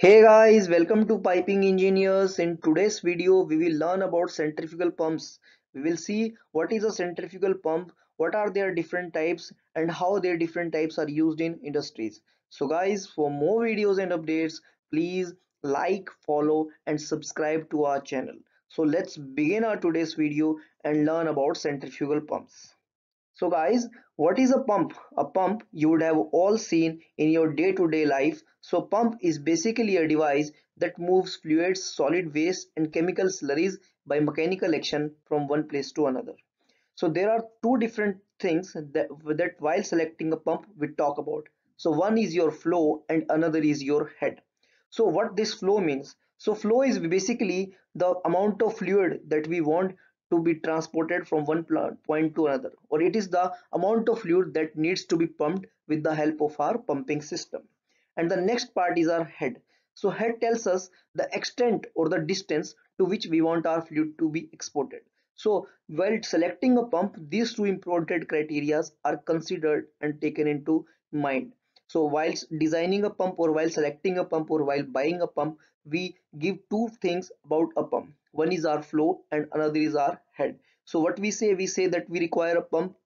Hey guys, welcome to Piping Engineers. In today's video, we will learn about centrifugal pumps. We will see what is a centrifugal pump, what are their different types and how their different types are used in industries. So guys, for more videos and updates, please like, follow and subscribe to our channel. So let's begin our today's video and learn about centrifugal pumps. So guys, what is a pump? A pump you would have all seen in your day-to-day -day life. So pump is basically a device that moves fluids, solid waste and chemical slurries by mechanical action from one place to another. So there are two different things that, that while selecting a pump we talk about. So one is your flow and another is your head. So what this flow means? So flow is basically the amount of fluid that we want to be transported from one point to another or it is the amount of fluid that needs to be pumped with the help of our pumping system and the next part is our head. So head tells us the extent or the distance to which we want our fluid to be exported. So while selecting a pump these two important criteria are considered and taken into mind. So while designing a pump or while selecting a pump or while buying a pump we give two things about a pump. One is our flow and another is our head. So what we say we say that we require a pump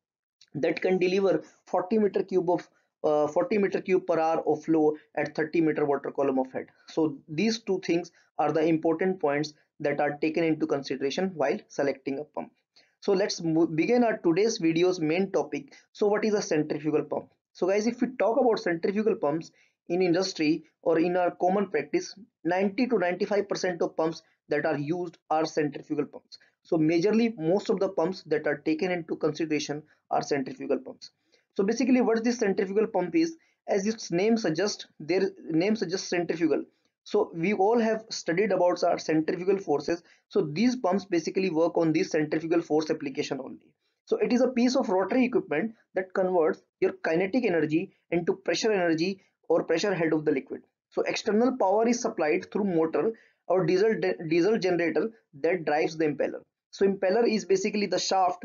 that can deliver 40 meter cube of uh, 40 meter cube per hour of flow at 30 meter water column of head. So these two things are the important points that are taken into consideration while selecting a pump. So let's begin our today's video's main topic. So what is a centrifugal pump? So guys if we talk about centrifugal pumps in industry or in our common practice 90 to 95 percent of pumps that are used are centrifugal pumps. So majorly most of the pumps that are taken into consideration are centrifugal pumps so basically what this centrifugal pump is as its name suggests their name suggests centrifugal. So we all have studied about our centrifugal forces. So these pumps basically work on this centrifugal force application only. So it is a piece of rotary equipment that converts your kinetic energy into pressure energy or pressure head of the liquid. So external power is supplied through motor or diesel diesel generator that drives the impeller. So impeller is basically the shaft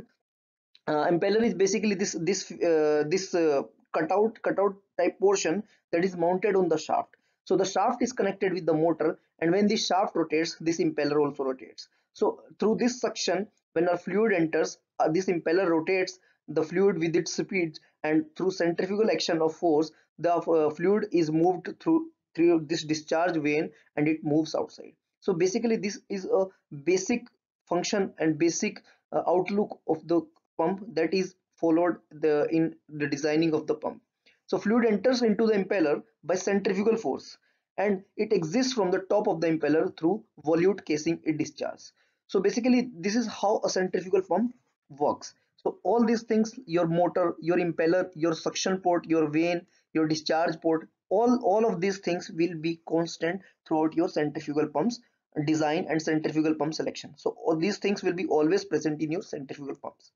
uh, impeller is basically this this uh, this uh, cutout cutout type portion that is mounted on the shaft. So the shaft is connected with the motor and when the shaft rotates this impeller also rotates. So through this suction when a fluid enters uh, this impeller rotates the fluid with its speed and through centrifugal action of force the uh, fluid is moved through through this discharge vane and it moves outside. So basically this is a basic function and basic uh, outlook of the pump that is followed the in the designing of the pump. So fluid enters into the impeller by centrifugal force and it exists from the top of the impeller through volute casing it discharges. So basically this is how a centrifugal pump works. So all these things your motor your impeller your suction port your vane your discharge port all all of these things will be constant throughout your centrifugal pumps design and centrifugal pump selection. So all these things will be always present in your centrifugal pumps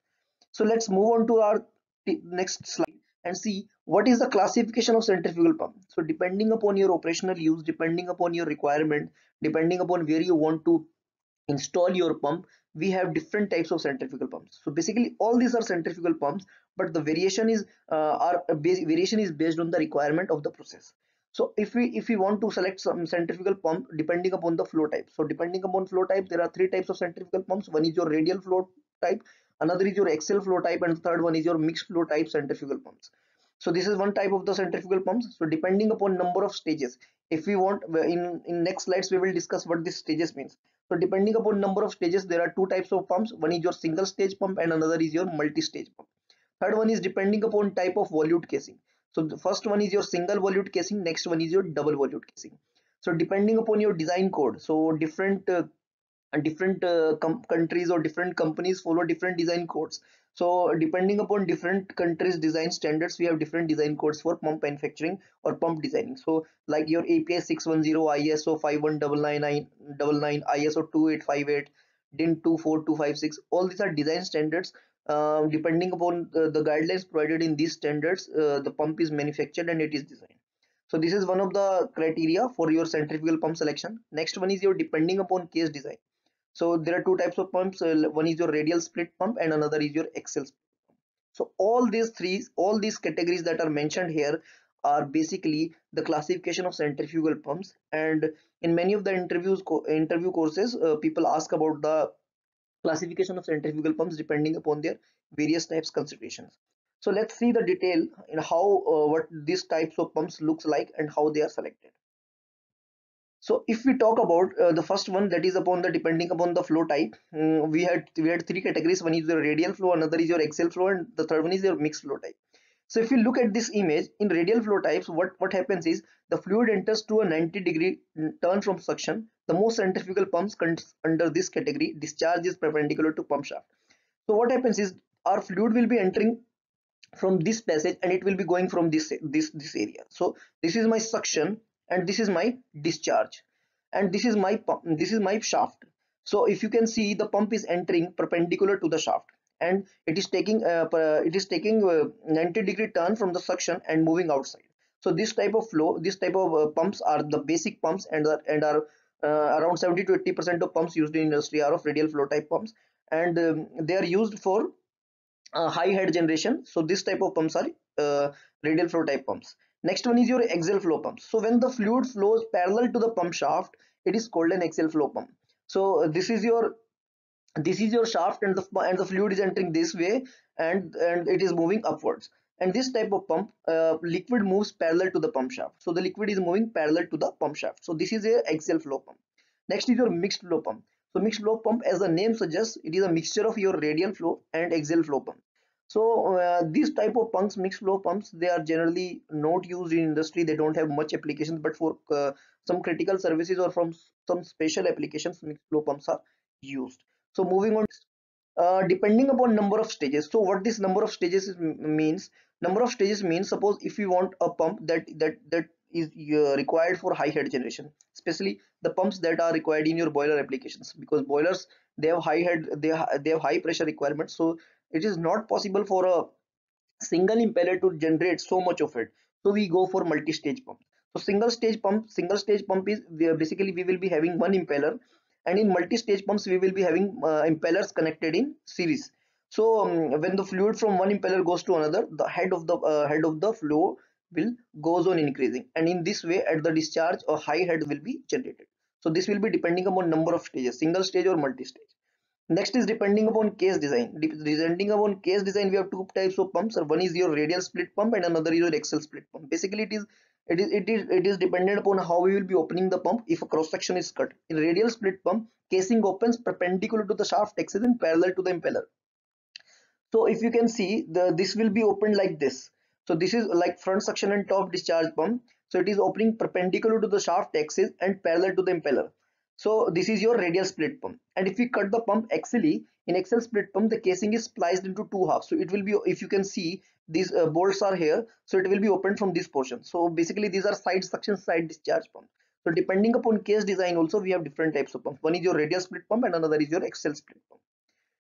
so let's move on to our next slide and see what is the classification of centrifugal pump. So depending upon your operational use depending upon your requirement depending upon where you want to install your pump we have different types of centrifugal pumps. So basically all these are centrifugal pumps but the variation is uh, our variation is based on the requirement of the process so if we if we want to select some centrifugal pump depending upon the flow type so depending upon flow type there are three types of centrifugal pumps one is your radial flow type another is your axial flow type and third one is your mixed flow type centrifugal pumps so this is one type of the centrifugal pumps so depending upon number of stages if we want in in next slides we will discuss what this stages means so depending upon number of stages, there are two types of pumps. One is your single stage pump and another is your multi-stage pump. Third one is depending upon type of volute casing. So the first one is your single volute casing. Next one is your double volute casing. So depending upon your design code, so different uh, different uh, countries or different companies follow different design codes so depending upon different countries design standards we have different design codes for pump manufacturing or pump designing so like your API 610 ISO 51999 ISO 2858 DIN 24256 all these are design standards uh, depending upon the, the, guidelines provided in these standards uh, the pump is manufactured and it is designed. So this is one of the criteria for your centrifugal pump selection. Next one is your depending upon case design. So there are two types of pumps uh, one is your radial split pump and another is your axial pump. so all these three all these categories that are mentioned here are basically the classification of centrifugal pumps. And in many of the interviews co interview courses uh, people ask about the classification of centrifugal pumps depending upon their various types considerations so let's see the detail in how uh, what these types of pumps looks like and how they are selected. So if we talk about uh, the first one that is upon the depending upon the flow type um, we had we had three categories. One is your radial flow another is your axial flow and the third one is your mixed flow type. So if you look at this image in radial flow types what what happens is the fluid enters to a 90 degree turn from suction. The most centrifugal pumps under this category discharge is perpendicular to pump shaft. So what happens is our fluid will be entering from this passage and it will be going from this this this area. So this is my suction and this is my discharge. And this is my pump this is my shaft. So if you can see the pump is entering perpendicular to the shaft and it is taking uh, it is taking uh, 90 degree turn from the suction and moving outside so this type of flow this type of uh, pumps are the basic pumps and are, and are uh, around 70 to 80 percent of pumps used in industry are of radial flow type pumps and um, they are used for uh, high head generation so this type of pumps are uh, radial flow type pumps Next one is your axial flow pump. So when the fluid flows parallel to the pump shaft, it is called an axial flow pump. So uh, this is your this is your shaft and the and the fluid is entering this way and and it is moving upwards and this type of pump uh, liquid moves parallel to the pump shaft. So the liquid is moving parallel to the pump shaft. So this is a axial flow pump. Next is your mixed flow pump. So mixed flow pump as the name suggests it is a mixture of your radial flow and axial flow pump. So uh, these type of pumps mixed flow pumps they are generally not used in industry. They don't have much applications but for uh, some critical services or from some special applications mixed flow pumps are used. So moving on uh, depending upon number of stages. So what this number of stages is, means number of stages means suppose if you want a pump that that that is uh, required for high head generation especially the pumps that are required in your boiler applications because boilers they have high head they, they have high pressure requirements so it is not possible for a single impeller to generate so much of it. So we go for multi-stage pump. So single stage pump single stage pump is basically we will be having one impeller and in multi-stage pumps we will be having uh, impellers connected in series so um, when the fluid from one impeller goes to another the head of the uh, head of the flow will goes on increasing. And in this way at the discharge a high head will be generated. So this will be depending upon number of stages single stage or multi-stage. Next is depending upon case design. Depending upon case design we have two types of pumps. One is your radial split pump and another is your axial split pump. Basically it is it is it is it is dependent upon how we will be opening the pump. If a cross section is cut in radial split pump casing opens perpendicular to the shaft axis and parallel to the impeller so if you can see the this will be opened like this. So this is like front suction and top discharge pump. So it is opening perpendicular to the shaft axis and parallel to the impeller. So this is your radial split pump. And if we cut the pump axially in axial split pump the casing is spliced into two halves. So it will be if you can see these uh, bolts are here. So it will be opened from this portion. So basically these are side suction side discharge pump. So depending upon case design also we have different types of pumps one is your radial split pump and another is your axial split pump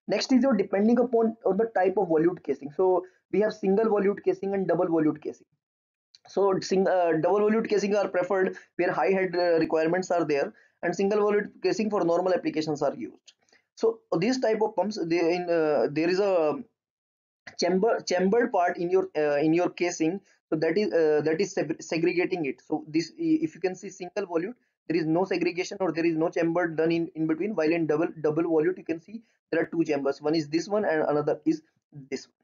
next is your depending upon on the type of volute casing. So we have single volute casing and double volute casing. So uh, double volute casing are preferred where high head uh, requirements are there and single volute casing for normal applications are used. So these type of pumps they in uh, there is a chamber chambered part in your uh, in your casing. So that is uh, that is segregating it. So this if you can see single volute there is no segregation or there is no chamber done in in between. While in double double volute you can see there are two chambers. One is this one and another is this one.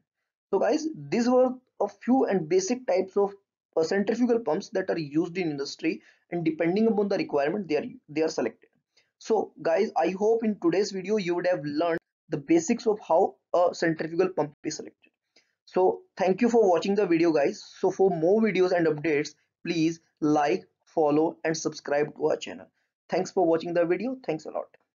So guys these were a few and basic types of centrifugal pumps that are used in industry and depending upon the requirement they are they are selected. So guys i hope in today's video you would have learned the basics of how a centrifugal pump is selected. So thank you for watching the video guys. So for more videos and updates please like follow and subscribe to our channel. Thanks for watching the video. Thanks a lot